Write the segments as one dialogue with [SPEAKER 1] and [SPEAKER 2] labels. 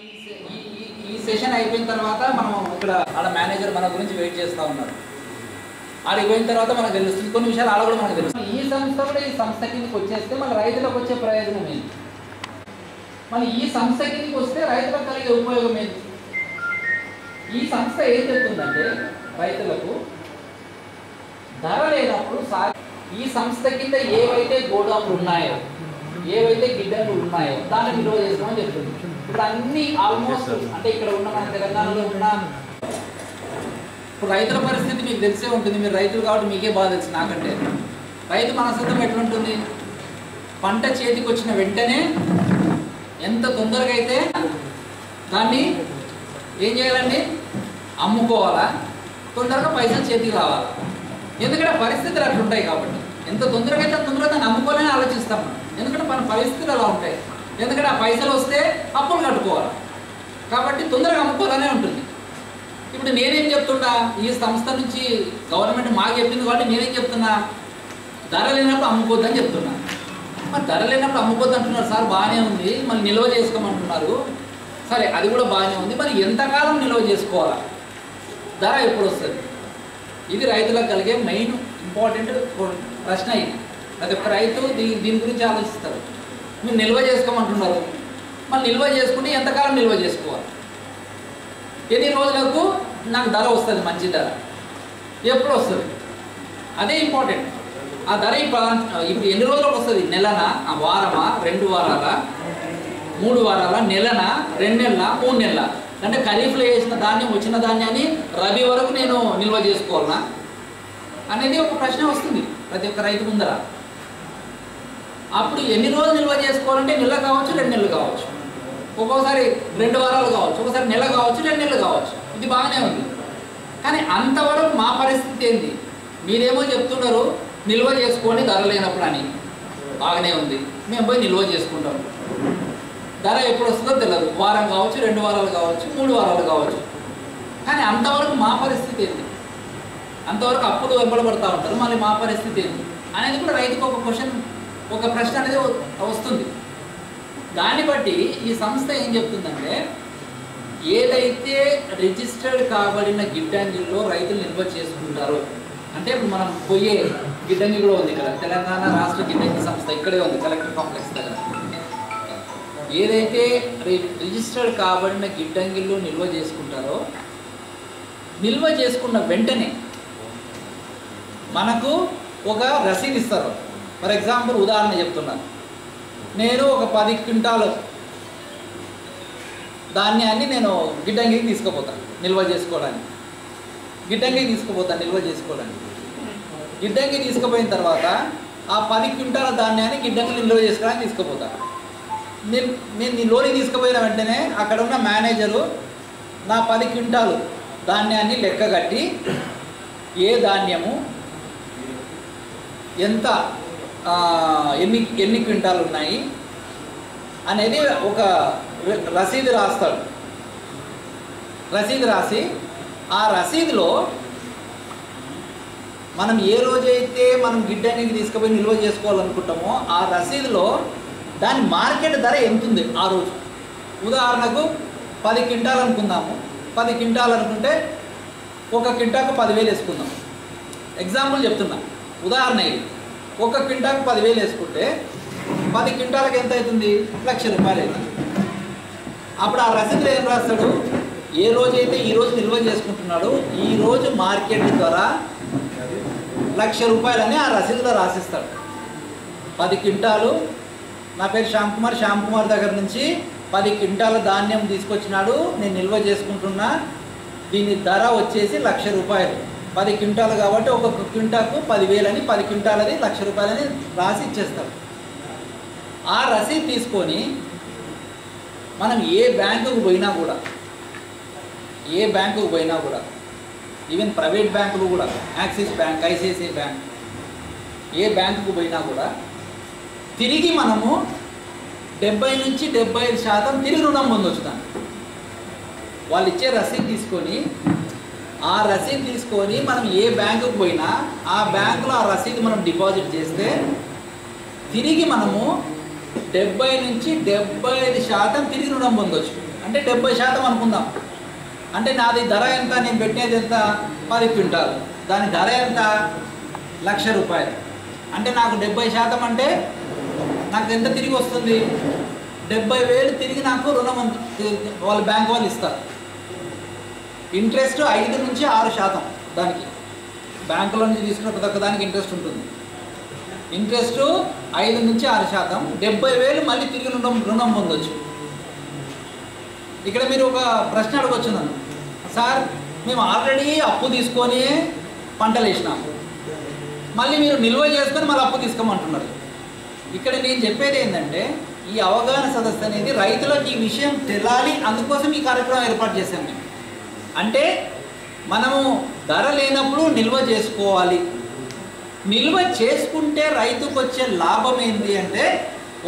[SPEAKER 1] ఈ సెషన్ అయిపోయిన తర్వాత మనం ఇక్కడ ఆడ మేనేజర్ మన గురించి వెయిట్ చేస్తూ ఉన్నారు. ఆడికి పోయిన తర్వాత మనకు తెలుస్తుంది కొన్ని విషయాలు ఆడ కూడా మనకు తెలుస్తుంది. ఈ సంస్థ కూడా ఈ సంస్థ కిందకి వచ్చేస్తే మన రైతులకు వచ్చే ప్రయోజనం ఏంటి? మన ఈ సంస్థ కిందకి వస్తే రైతులకు కలిగే ఉపయోగం ఏంటి? ఈ సంస్థ ఏం చెప్తుందంటే రైతులకు ధర లేనప్పుడు సా ఈ సంస్థ కింద ఏవైతే గోడౌన్లు ఉన్నాయో ఏవైతే గిడ్డలు ఉన్నాయో దాన్ని నిల్వ చేసుకోమని చెప్తుంది. ఇప్పుడు అన్ని ఆల్మోస్ట్ అంటే ఇక్కడ ఉన్న మన తెలంగాణలో ఉన్న ఇప్పుడు రైతుల పరిస్థితి మీకు తెలిసే ఉంటుంది. మీరు రైతులు కాబట్టి మీకే బాగా తెలుసు నాకంటే. రైతు మనస్తత్వం ఎట్లుంటుంది? పంట చేతికి వచ్చిన వెంటనే ఎంత తొందరగా అయితే దాన్ని ఏం చేయాలండి? అమ్ముకోవాలా? తొందరగా పైసలు చేతికి రావాలా? ఎందుకంటే పరిస్థితులు అట్లా ఉంటాయి కాబట్టి. ఎంత తొందరగా అయితే తొందరగా దాన్ని అమ్ముకోవాలని ఆలోచిస్తాం. ఎందుకంటే మన పరిస్థితులు అలా ఉంటాయి. ఎందుకంటే ఆ పైసలు వస్తే అప్పులు కట్టుకోవాలి. కాబట్టి తొందరగా అమ్ముకోవాలనే ఉంటుంది. ఇప్పుడు నేనేం చెప్తున్నా ఈ సంస్థ నుంచి గవర్నమెంట్ మాకు చెప్పింది కాబట్టి నేనేం చెప్తున్నా? ధర లేనప్పుడు అమ్ముకోవద్దని చెప్తున్నా. మరి ధర లేనప్పుడు అమ్ముకోవద్దు అంటున్నారు. సార్ బాగానే ఉంది. మళ్ళీ నిల్వ చేసుకోమంటున్నారు. సరే అది కూడా బాగానే ఉంది. మరి ఎంతకాలం నిల్వ చేసుకోవాలా? ధర ఎప్పుడు వస్తుంది? ఇది రైతులకు కలిగే మెయిన్ ఇంపార్టెంట్ ప్రశ్న ఇది. ప్రతి ఒక్క రైతు దీని దీని గురించి ఆలోచిస్తారు మీరు నిల్వ చేసుకోమంటున్నారు. మళ్ళీ నిల్వ చేసుకుంటే ఎంతకాలం నిల్వ చేసుకోవాలి? ఎన్ని రోజులకు? నాకు ధర వస్తుంది మంచి ధర. ఎప్పుడు వస్తుంది? అదే ఇంపార్టెంట్ ఆ ధర ఇప్పుడు ఎన్ని రోజులకు వస్తుంది? నెలనా? ఆ వారమా? రెండు వారాల? మూడు వారాల? నెలనా? రెండు నెలల? మూడు నెలల? అంటే ఖరీఫ్లో వేసిన ధాన్యం వచ్చిన ధాన్యాన్ని రబీ వరకు నేను నిల్వ చేసుకోవాలనా? అనేది ఒక ప్రశ్న వస్తుంది ప్రతి ఒక్క రైతు ముందర. అప్పుడు ఎన్ని రోజులు నిల్వ చేసుకోవాలంటే నెల కావచ్చు రెండు నెలలు కావచ్చు. ఒక్కోసారి రెండు వారాలు కావచ్చు ఒకసారి నెల కావచ్చు రెండు నెలలు కావచ్చు. ఇది బాగానే ఉంది. కానీ అంతవరకు మా పరిస్థితి ఏంది? మీరేమో చెప్తున్నారు నిల్వ చేసుకోండి ధర లేనప్పుడు అని. బాగానే ఉంది. మేము పోయి నిల్వ చేసుకుంటాం. ధర ఎప్పుడు వస్తుందో తెలియదు వారం కావచ్చు రెండు వారాలు కావచ్చు మూడు వారాలు కావచ్చు. కానీ అంతవరకు మా పరిస్థితి ఏంది? అంతవరకు అప్పులు వెంబడబడతా ఉంటారు మళ్ళీ మా పరిస్థితి ఏంది? అనేది కూడా రైతుకు ఒక క్వశ్చన్ ఒక ప్రశ్న అనేది వస్తుంది. దాన్ని బట్టి ఈ సంస్థ ఏం చెప్తుందంటే ఏదైతే రిజిస్టర్డ్ కాబడిన గిడ్డంగిల్లో రైతులు నిల్వ చేసుకుంటారో అంటే మనం పోయే గిడ్డంగి కూడా ఉంది ఇక్కడ. తెలంగాణ రాష్ట్ర గిడ్డంగి సంస్థ ఇక్కడే ఉంది కలెక్టర్ కాంప్లెక్స్ దగ్గర. ఏదైతే రి- రిజిస్టర్డ్ కాబడిన గిడ్డంగిల్లో నిల్వ చేసుకుంటారో నిల్వ చేసుకున్న వెంటనే మనకు ఒక రసీదు ఇస్తారు. ఫర్ ఎగ్జాంపుల్ ఉదాహరణ చెప్తున్నాను నేను ఒక పది క్వింటాలు ధాన్యాన్ని నేను గిడ్డంగికి తీసుకుపోతాను నిల్వ చేసుకోవడానికి. గిడ్డంగికి తీసుకుపోతాను నిల్వ చేసుకోవడానికి. గిడ్డంగి తీసుకుపోయిన తర్వాత ఆ పది క్వింటాల ధాన్యాన్ని గిడ్డంగి నిల్వ చేసుకోవడానికి తీసుకుపోతాను నేను నేను నీ లోని తీసుకుపోయిన వెంటనే అక్కడ ఉన్న మేనేజరు నా పది క్వింటాలు ధాన్యాన్ని లెక్క కట్టి ఏ ధాన్యము ఎంత ఎన్ని ఎన్ని క్వింటాలు ఉన్నాయి అనేది ఒక రసీదు రాస్తాడు. రసీదు రాసి ఆ రసీదులో మనం ఏ రోజైతే మనం గిడ్డానికి తీసుకుపోయి నిల్వ చేసుకోవాలనుకుంటామో ఆ రసీదులో దాని మార్కెట్ ధర ఎంత ఉంది ఆ రోజు. ఉదాహరణకు పది క్వింటాలు అనుకుందాము. పది క్వింటాలు అనుకుంటే ఒక క్వింటాకు పదివేలు వేసుకుందాం. ఎగ్జాంపుల్ చెప్తున్నా. ఉదాహరణ ఇది. ఒక క్వింటాల్కి పదివేలు వేసుకుంటే పది క్వింటాలకు ఎంత అవుతుంది? లక్ష రూపాయలు అవుతుంది. అప్పుడు ఆ రసీదులో ఏం రాస్తాడు? ఏ రోజైతే ఈ రోజు నిల్వ చేసుకుంటున్నాడో ఈ రోజు మార్కెట్ ధర లక్ష రూపాయలని ఆ రసీదులో రాసిస్తాడు. పది క్వింటాలు నా పేరు శ్యామ్ కుమార్ శ్యామ్ కుమార్ దగ్గర నుంచి పది క్వింటాల ధాన్యం తీసుకొచ్చినాడు నేను నిల్వ చేసుకుంటున్నా దీని ధర వచ్చేసి లక్ష రూపాయలు. పది క్వింటాలు కాబట్టి ఒక్కొక్క క్వింటాకు పదివేలని పది క్వింటాలని లక్ష రూపాయలని రాసి ఇచ్చేస్తాడు ఆ రసీదు తీసుకొని మనం ఏ బ్యాంకుకు పోయినా కూడా ఏ బ్యాంకుకు పోయినా కూడా ఈవెన్ ప్రైవేట్ బ్యాంకులు కూడా యాక్సిస్ బ్యాంక్ ఐసిఐసిఐ బ్యాంక్ ఏ బ్యాంకుకు పోయినా కూడా తిరిగి మనము డెబ్బై నుంచి డెబ్బై ఐదు శాతం తిరిగి రుణం పొందొచ్చు దాన్ని వాళ్ళు ఇచ్చే రసీదు తీసుకొని ఆ రసీదు తీసుకొని మనం ఏ బ్యాంకుకు పోయినా ఆ బ్యాంకులో ఆ రసీదు మనం డిపాజిట్ చేస్తే తిరిగి మనము డెబ్బై నుంచి డెబ్బై ఐదు శాతం తిరిగి రుణం పొందొచ్చు. అంటే డెబ్బై శాతం అనుకుందాం. అంటే నాది ధర ఎంత నేను పెట్టేది ఎంత? పది క్వింటాలు. దాని ధర ఎంత? లక్ష రూపాయలు. అంటే నాకు డెబ్బై శాతం అంటే నాకు ఎంత తిరిగి వస్తుంది? డెబ్బై వేలు తిరిగి నాకు రుణం వాళ్ళు వాళ్ళ బ్యాంక్ వాళ్ళు ఇస్తారు. ఇంట్రెస్ట్ ఐదు నుంచి ఆరు శాతం దానికి. బ్యాంకులో నుంచి తీసుకున్న ప్రతి దానికి ఇంట్రెస్ట్ ఉంటుంది. ఇంట్రెస్ట్ ఐదు నుంచి ఆరు శాతం. డెబ్బై వేలు మళ్ళీ తిరిగి రుణం రుణం పొందొచ్చు. ఇక్కడ మీరు ఒక ప్రశ్న అడగొచ్చు నన్ను. సార్ మేము ఆల్రెడీ అప్పు తీసుకొని పంటలు వేసినాము. మళ్ళీ మీరు నిల్వ చేసుకొని మళ్ళీ అప్పు తీసుకోమంటున్నారు. ఇక్కడ నేను చెప్పేది ఏంటంటే ఈ అవగాహన సదస్సు అనేది రైతులకు ఈ విషయం తెలాలి అందుకోసం ఈ కార్యక్రమం ఏర్పాటు చేశాను మేము అంటే మనము ధర లేనప్పుడు నిల్వ చేసుకోవాలి. నిల్వ చేసుకుంటే రైతుకు వచ్చే లాభం ఏంటి అంటే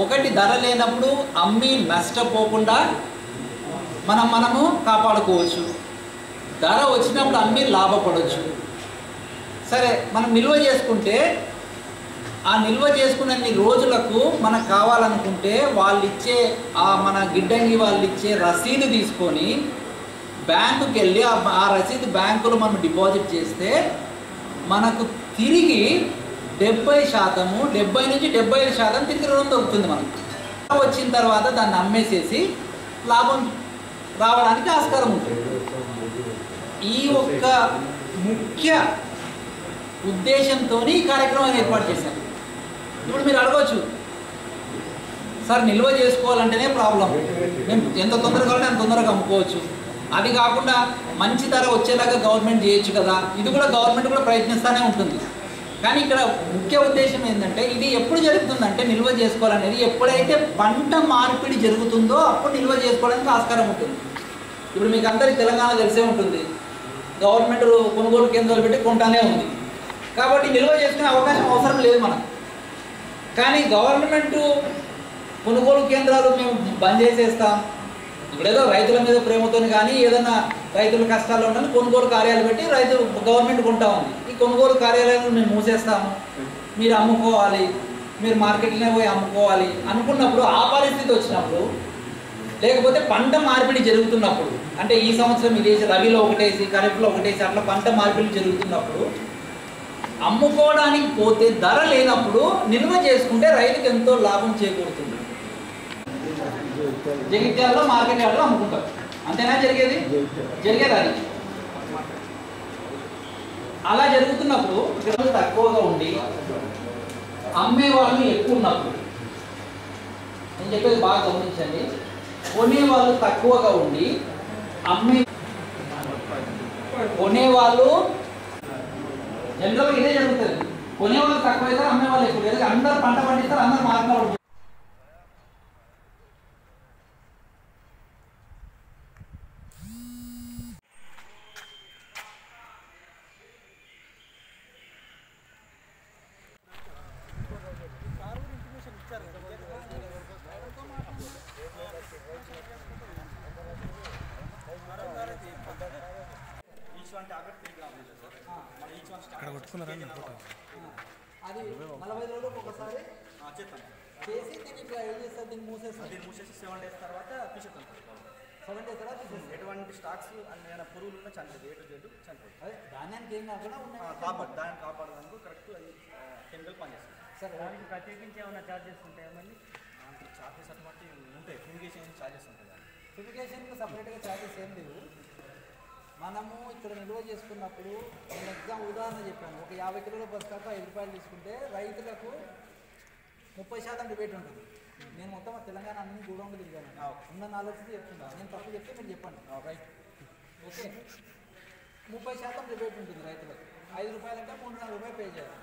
[SPEAKER 1] ఒకటి ధర లేనప్పుడు అమ్మి నష్టపోకుండా మనం మనము కాపాడుకోవచ్చు. ధర వచ్చినప్పుడు అమ్మి లాభపడవచ్చు సరే మనం నిల్వ చేసుకుంటే ఆ నిల్వ చేసుకున్నన్ని రోజులకు మనకు కావాలనుకుంటే వాళ్ళు ఇచ్చే ఆ మన గిడ్డంగి వాళ్ళు ఇచ్చే రసీదు తీసుకొని బ్యాంకుకి వెళ్ళి ఆ రసీదు బ్యాంకులో మనం డిపాజిట్ చేస్తే మనకు తిరిగి డెబ్బై శాతము డెబ్బై నుంచి డెబ్బై ఐదు శాతం తిరిగి రుణం దొరుకుతుంది మనకు. వచ్చిన తర్వాత దాన్ని అమ్మేసేసి లాభం రావడానికి ఆస్కారం ఉంటుంది. ఈ ఒక్క ముఖ్య ఉద్దేశంతో ఈ కార్యక్రమాన్ని ఏర్పాటు చేశారు. ఇప్పుడు మీరు అడగవచ్చు సార్ నిల్వ చేసుకోవాలంటేనే ప్రాబ్లం. మేము ఎంత తొందరగా అంత తొందరగా అమ్ముకోవచ్చు. అది కాకుండా మంచి ధర వచ్చేలాగా గవర్నమెంట్ చేయొచ్చు కదా. ఇది కూడా గవర్నమెంట్ కూడా ప్రయత్నిస్తూనే ఉంటుంది. కానీ ఇక్కడ ముఖ్య ఉద్దేశం ఏంటంటే ఇది ఎప్పుడు జరుగుతుందంటే నిల్వ చేసుకోవాలనేది ఎప్పుడైతే పంట మార్పిడి జరుగుతుందో అప్పుడు నిల్వ చేసుకోవడానికి ఆస్కారం ఉంటుంది. ఇప్పుడు మీకు అందరికీ తెలంగాణ తెలిసే ఉంటుంది. గవర్నమెంట్ కొనుగోలు కేంద్రాలు పెట్టి కొంటానే ఉంది. కాబట్టి నిల్వ చేసుకునే అవకాశం అవసరం లేదు మనకు. కానీ గవర్నమెంట్ కొనుగోలు కేంద్రాలు మేము బంద్ చేసేస్తాం. ఇప్పుడేదో రైతుల మీద ప్రేమతో కానీ ఏదైనా రైతుల కష్టాలు ఉండాలని కొనుగోలు కార్యాలు పెట్టి రైతు గవర్నమెంట్ కొంటా ఉంది. ఈ కొనుగోలు కార్యాలయాలను మేము మూసేస్తాము. మీరు అమ్ముకోవాలి మీరు మార్కెట్లోనే పోయి అమ్ముకోవాలి అనుకున్నప్పుడు ఆ పరిస్థితి వచ్చినప్పుడు లేకపోతే పంట మార్పిడి జరుగుతున్నప్పుడు అంటే ఈ సంవత్సరం ఇదేసి రవిలో ఒకటేసి ఖరీఫ్లో ఒకటేసి అట్లా పంట మార్పిడి జరుగుతున్నప్పుడు అమ్ముకోవడానికి పోతే ధర లేనప్పుడు నిల్వ చేసుకుంటే రైతుకు ఎంతో లాభం చేకూరుతుంది. జగిత్యాలలో మార్కెట్ యార్డ్లో అమ్ముకుంటారు. అంతేనా జరిగేది? జరిగేది అది. అలా జరుగుతున్నప్పుడు తక్కువగా ఉండి అమ్మే వాళ్ళు ఎక్కువ ఉన్నప్పుడు నేను చెప్పేది బాగా గమనించండి. కొనేవాళ్ళు తక్కువగా ఉండి అమ్మే కొనేవాళ్ళు జనరల్గా ఇదే జరుగుతుంది. కొనేవాళ్ళు తక్కువ అవుతారు అమ్మేవాళ్ళు ఎక్కువ. అందరు పంట పండిస్తారు అందరు మార్కెట్
[SPEAKER 2] అక్కడ కొట్టుకున్నారా ఫోటో?
[SPEAKER 1] అది నలభై రోజులకు ఒకసారి చేసి దీన్ని ఇట్లా ఏం చేస్తారు? దీన్ని మూసేస్తారు.
[SPEAKER 3] దీన్ని మూసేసి సెవెన్ డేస్ తర్వాత తీసేస్తాం
[SPEAKER 1] సెవెన్ డేస్ తర్వాత
[SPEAKER 3] ఎటువంటి స్టాక్స్ ఏమైనా పురుగులు ఉన్నా చనిపోతుంది ఏ టు జెడ్ చనిపోతుంది
[SPEAKER 1] అదే ధాన్యానికి ఏం కాకుండా ఉన్నాయి.
[SPEAKER 3] కాపాడు దాన్ని కాపాడడానికి కరెక్ట్ అది కెమికల్ పనిచేస్తుంది.
[SPEAKER 1] సరే.
[SPEAKER 4] దానికి ప్రత్యేకించి ఏమైనా చార్జెస్ ఉంటాయా మళ్ళీ?
[SPEAKER 3] దాంట్లో చార్జెస్ అటువంటి ఉంటాయి. ఫ్యూమిగేషన్ చార్జెస్ ఉంటాయి దానికి.
[SPEAKER 1] సపరేట్గా ఛార్జెస్ ఏం లేవు. మనము ఇక్కడ నిల్వ చేసుకున్నప్పుడు నేను ఎగ్జామ్ ఉదాహరణ చెప్పాను. ఒక యాభై కిలోల బస్తాకు ఐదు రూపాయలు తీసుకుంటే రైతులకు ముప్పై శాతం రిబేట్ ఉంటుంది. నేను మొత్తం తెలంగాణ అన్ని గూడౌన్లు తిరిగాను. ఉన్న నాలెడ్జ్ చెప్తున్నా. నేను తప్పు చెప్తే మీరు చెప్పండి. Right okay. ముప్పై శాతం రిబేట్ ఉంటుంది రైతులకు. ఐదు రూపాయలు అంటే మూడున్నర రూపాయలు పే చేయాలి.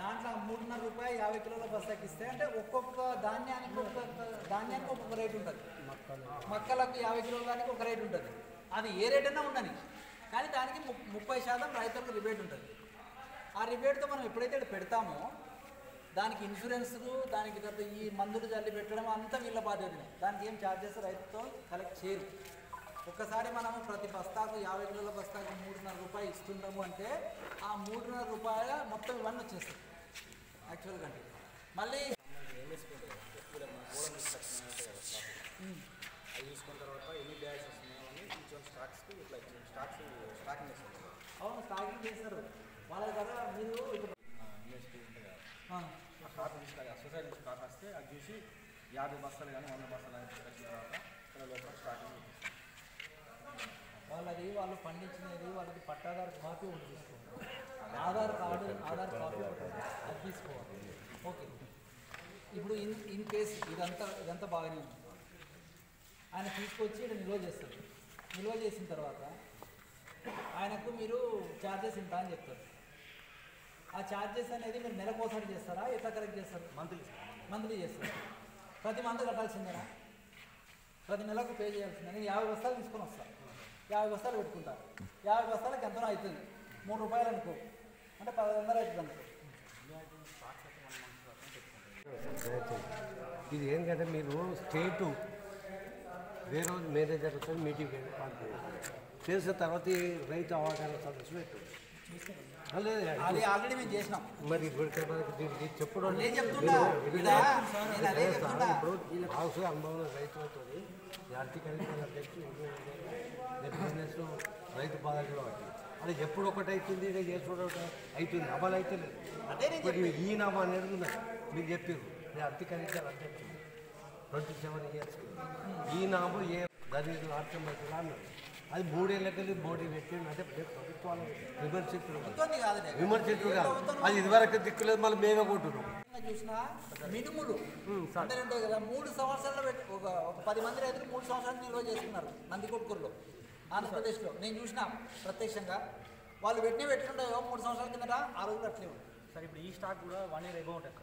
[SPEAKER 1] దాంట్లో మూడున్నర రూపాయలు యాభై కిలోల బస్తాకి ఇస్తే అంటే ఒక్కొక్క ధాన్యానికి ఒక్కొక్క ధాన్యానికి ఒక్కొక్క రేట్ ఉంటుంది. మక్కలకు యాభై కిలోల దానికి ఒక రేట్ ఉంటుంది. అది ఏ రేట్ అయినా ఉండని. కానీ దానికి ము- ముప్పై శాతం రైతులకు రిబేట్ ఉంటుంది. ఆ రిబేట్తో మనం ఎప్పుడైతే పెడతామో దానికి ఇన్సూరెన్స్ దానికి తర్వాత ఈ మందులు జల్లి పెట్టడం అంతా వీళ్ళ బాధ్యతనే. దానికి ఏం ఛార్జెస్ రైతుతో కలెక్ట్ చేయరు. ఒక్కసారి మనము ప్రతి బస్తాకు యాభై కిలోల బస్తాకు మూడున్నర రూపాయలు ఇస్తున్నాము అంటే ఆ మూడున్నర రూపాయల మొత్తం ఇవన్నీ వచ్చేస్తాయి. యాక్చువల్గా అంటే. మళ్ళీ
[SPEAKER 3] తీసుకున్న తర్వాత ఎన్ని బ్యాగ్స్ స్టాక్స్కి ఇట్లా స్టాక్స్ స్టాకింగ్ చేస్తాం
[SPEAKER 1] అవును స్టాకింగ్ చేస్తారు వాళ్ళ దగ్గర మీరు ఇప్పుడు
[SPEAKER 3] యూఎస్పీ ఉంటుంది కదా
[SPEAKER 1] ఆ,
[SPEAKER 3] ఆ స్టాక్ సొసైటీ నుంచి స్టాక్ వస్తే అది చూసి యాభై బస్తాలు కానీ వంద బస్తాలు కానీ తీసుకొచ్చిన తర్వాత ఇక్కడ లోపల స్టాకింగ్
[SPEAKER 1] వాళ్ళది వాళ్ళు పండించినది వాళ్ళకి పట్టాదారు కాపీ ఒకటి ఆధార్ కార్డు ఆధార్ కాపీ ఒకటి అది తీసుకోవాలి ఓకే ఇప్పుడు ఇన్ ఇన్ కేస్ ఇదంతా ఇదంతా బాగానే ఉంది. ఆయన తీసుకొచ్చి ఇక్కడ నిల్వ చేస్తారు నిల్వ చేసిన తర్వాత ఆయనకు మీరు ఛార్జెస్ ఇంత అని చెప్తారు. ఆ ఛార్జెస్ అనేది మీరు నెలకోసారి చేస్తారా? ఎట్లా కరెక్ట్ చేస్తారు?
[SPEAKER 3] మంత్లీ
[SPEAKER 1] మంత్లీ చేస్తారు. ప్రతి మంత్ కట్టాల్సిందేనా? ప్రతి నెలకు పే చేయాల్సిందే నేను యాభై బస్తాలు తీసుకొని వస్తాను యాభై బస్తాలు పెట్టుకుంటా. యాభై బస్తాలకు ఎంతనో అవుతుంది మూడు రూపాయలు అనుకో. అంటే పది వందలు అవుతుంది అనుకో.
[SPEAKER 5] ఇది ఏంటంటే మీరు స్టేటు వేరే మేనేజర్తో మీటింగ్ పెట్టి పంపించారు. చేసిన తర్వాత రైతు అవగాహన సదస్సు పెట్టు
[SPEAKER 1] అది ఆల్రెడీ మేము చేసినాం.
[SPEAKER 5] మరి దీనికి చెప్పడం
[SPEAKER 1] నేను చెప్తున్నా. నేను.
[SPEAKER 5] ఇప్పుడు అధ్యక్షుడు బిజినెస్ రైతు బాధలు అది ఎప్పుడు ఒకటి అవుతుంది ఇక చేసుకుంటే అవుతుంది అమలు అయితే లేదు.
[SPEAKER 1] అదే నేను
[SPEAKER 5] ఇప్పుడు ఈ నామా అనేది మీరు చెప్పారు నేను అధ్యక్షుడు ట్వంటీ సెవెన్ ఇయర్స్ ఈ నాము ఏ దాని అర్థం అవుతుందా అన్నాడు అది మూడేళ్ళకెళ్ళి మోడీ పెట్టిండు అంటే ప్రభుత్వాలు విమర్శించడం
[SPEAKER 1] ప్రభుత్వాన్ని కాదు
[SPEAKER 5] అది ఇదివరకు దిక్కులేదు మళ్ళీ మేమే కొట్టున్నాం
[SPEAKER 1] చూసిన మినుములు. ఉంటాయి కదా మూడు సంవత్సరాలు పెట్టి ఒక పది మంది రైతులు మూడు సంవత్సరాలు నిల్వ చేసుకున్నారు నందికొట్కూరులో ఆంధ్రప్రదేశ్లో. నేను చూసిన ప్రత్యక్షంగా. వాళ్ళు పెట్టిన పెట్టుకుంటాయో మూడు సంవత్సరాల కిందట ఆ రోజులు అట్లే ఉంది
[SPEAKER 3] సార్ ఇప్పుడు ఈ స్టాక్ కూడా వన్ ఇయర్ ఎగో ఉంటుంది.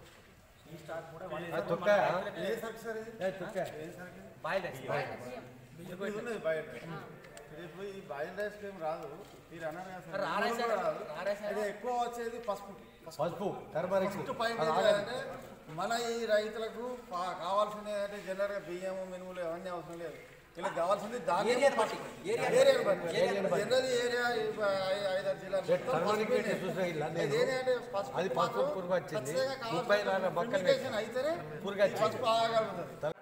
[SPEAKER 3] ఈ బాయిల్
[SPEAKER 6] రైస్ ఏం రాదు. మీరు అన్నారు ఎక్కువ వచ్చేది పసుపు.
[SPEAKER 5] పసుపు.
[SPEAKER 6] ఫస్ట్ పాయింట్ ఏంటంటే మన ఈ రైతులకు కావాల్సింది ఏంటంటే జనరల్గా బియ్యము మినుములు అవన్నీ అవసరం లేదు. వీళ్ళకి కావాల్సింది.
[SPEAKER 1] ఏరియా-.
[SPEAKER 6] జనరల్ ఐదారు జిల్లాలు
[SPEAKER 5] ఇలా
[SPEAKER 6] పసుపు
[SPEAKER 5] పురుగు
[SPEAKER 6] అయితేనే. పసుపు ఆగలుగుతుంది.